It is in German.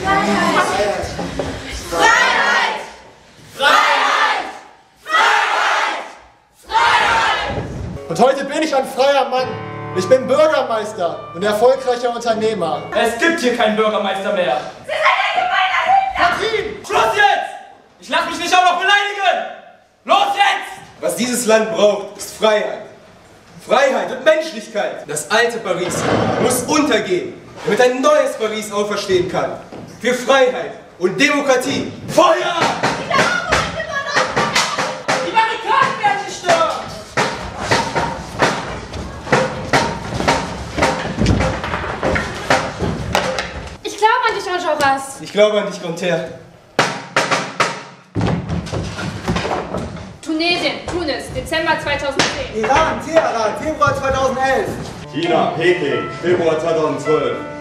Freiheit! Freiheit! Freiheit! Freiheit! Freiheit! Und heute bin ich ein freier Mann. Ich bin Bürgermeister und erfolgreicher Unternehmer. Es gibt hier keinen Bürgermeister mehr. Sie sind ein gemeiner Hitler! Schluss jetzt! Ich lasse mich nicht auch noch beleidigen! Los jetzt! Was dieses Land braucht, ist Freiheit. Freiheit und Menschlichkeit. Das alte Paris muss untergehen, damit ein neues Paris auferstehen kann. Für Freiheit und Demokratie. Feuer! Die Barrikaden werden gestürmt! Ich glaube an dich, Enjolras. Ich glaube an dich, Grantaire. Tunesien, Tunis, Dezember 2010. Iran, Teheran, Februar 2011. China, Peking, Februar 2012.